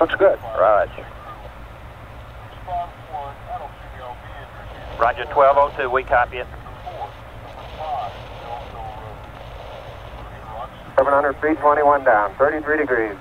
Looks good. Roger. Roger, 1202, we copy it. 700 feet, 21 down, 33 degrees.